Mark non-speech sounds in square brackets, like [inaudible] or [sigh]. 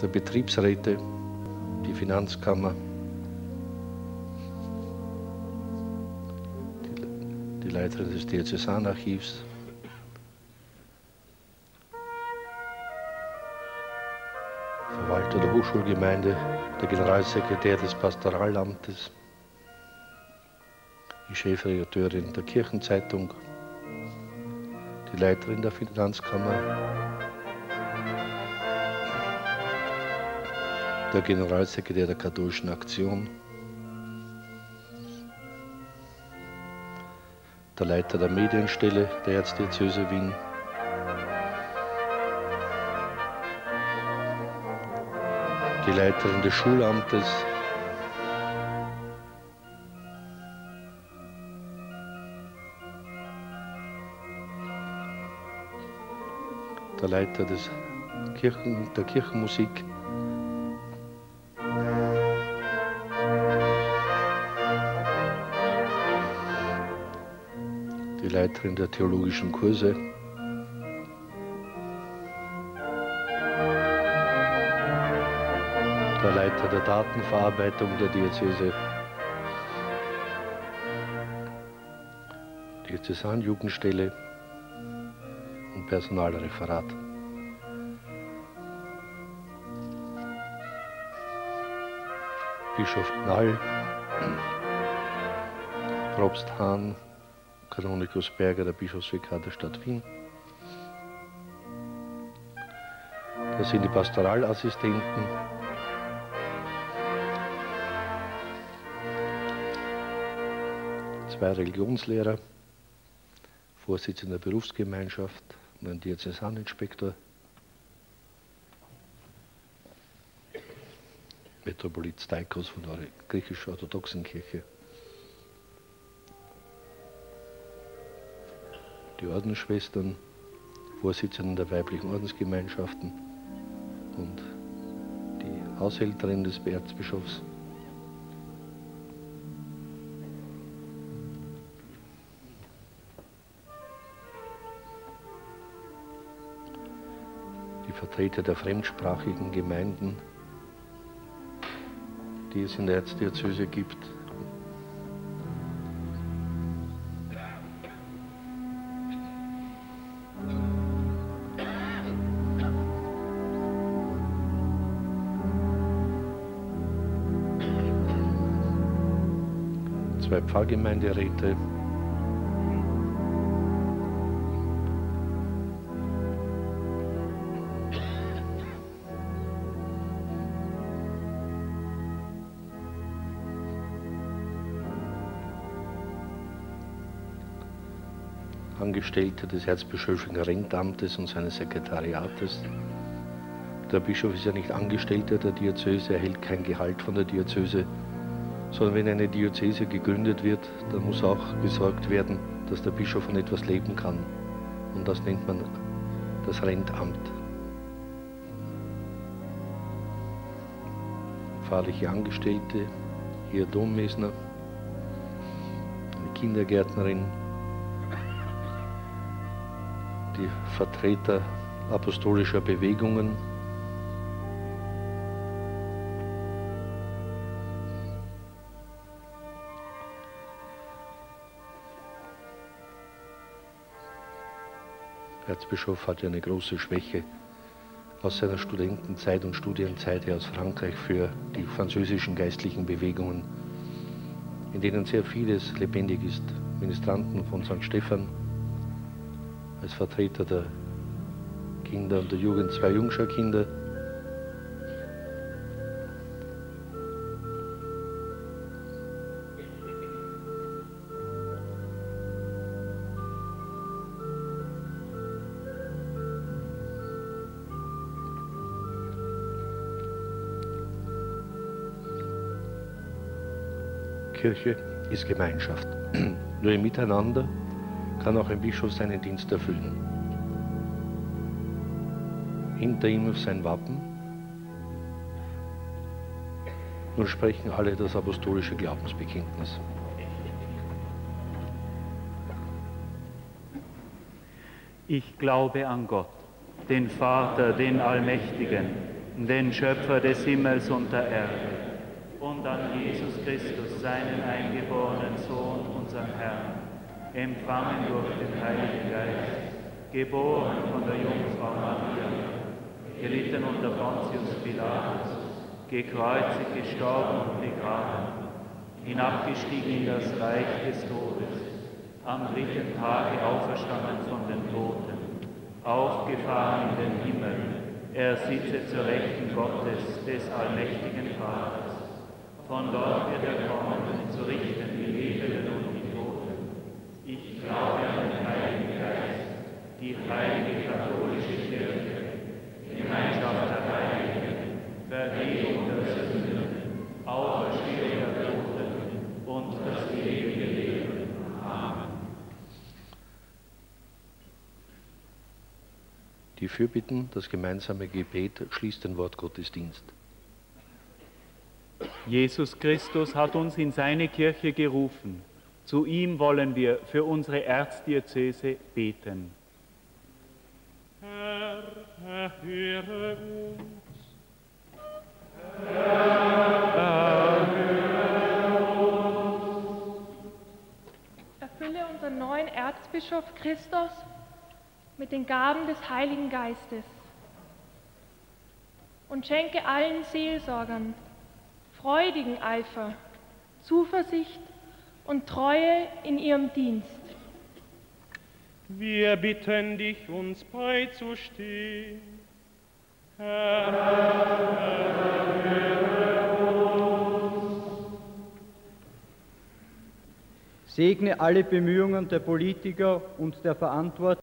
der Betriebsräte, die Finanzkammer, die, Leiterin des Diözesanarchivs, Verwalter der Hochschulgemeinde, der Generalsekretär des Pastoralamtes, die Chefredakteurin der Kirchenzeitung, die Leiterin der Finanzkammer, der Generalsekretär der Katholischen Aktion, der Leiter der Medienstelle der Erzdiözese Wien, die Leiterin des Schulamtes, der Leiter des Kirchen, der Kirchenmusik, Leiterin der theologischen Kurse, der Leiter der Datenverarbeitung der Diözese, Diözesanjugendstelle und Personalreferat. Bischof Knall, [clears throat] Propst Hahn, Kanonikus Berger, der Bischofsvikar der Stadt Wien. Das sind die Pastoralassistenten. Zwei Religionslehrer, Vorsitzender der Berufsgemeinschaft und ein Diözesaninspektor. Metropolit Staikos von der griechisch-orthodoxen Kirche. Die Ordensschwestern, Vorsitzenden der weiblichen Ordensgemeinschaften und die Haushälterin des Erzbischofs. Die Vertreter der fremdsprachigen Gemeinden, die es in der Erzdiözese gibt. Zwei Pfarrgemeinderäte. Angestellte des Erzbischöflichen Rentamtes und seines Sekretariates. Der Bischof ist ja nicht Angestellter der Diözese, erhält kein Gehalt von der Diözese, sondern wenn eine Diözese gegründet wird, dann muss auch gesorgt werden, dass der Bischof von etwas leben kann. Und das nennt man das Rentamt. Pfarrliche Angestellte, hier Dommesner, eine Kindergärtnerin, die Vertreter apostolischer Bewegungen. Erzbischof hatte eine große Schwäche aus seiner Studentenzeit und Studienzeit her aus Frankreich für die französischen geistlichen Bewegungen, in denen sehr vieles lebendig ist. Ministranten von St. Stephan, als Vertreter der Kinder und der Jugend zwei Jungscher Kinder. Kirche ist Gemeinschaft. [clears throat] Nur im Miteinander kann auch ein Bischof seinen Dienst erfüllen. Hinter ihm ist sein Wappen. Nun sprechen alle das apostolische Glaubensbekenntnis. Ich glaube an Gott, den Vater, den Allmächtigen, den Schöpfer des Himmels und der Erde, und an Jesus Christus, seinen eingeborenen Sohn, unseren Herrn, empfangen durch den Heiligen Geist, geboren von der Jungfrau Maria, gelitten unter Pontius Pilatus, gekreuzigt, gestorben und begraben, hinabgestiegen in das Reich des Todes, am dritten Tage auferstanden von den Toten, aufgefahren in den Himmel, er sitze zur Rechten Gottes, des allmächtigen Vaters. Von dort wird er kommen, zu richten die Lebenden und die Toten. Ich glaube an den Heiligen Geist, die heilige katholische Kirche, Gemeinschaft der Heiligen, Vergebung der Sünden, Auferstehung der Toten und das ewige Leben. Amen. Die Fürbitten, das gemeinsame Gebet schließt den Wortgottesdienst. Jesus Christus hat uns in seine Kirche gerufen. Zu ihm wollen wir für unsere Erzdiözese beten. Herr, erhöre uns. Erfülle unseren neuen Erzbischof Christus mit den Gaben des Heiligen Geistes und schenke allen Seelsorgern freudigen Eifer, Zuversicht und Treue in ihrem Dienst. Wir bitten dich, uns beizustehen. Herr, Segne alle Bemühungen der Politiker und der Verantwortlichen,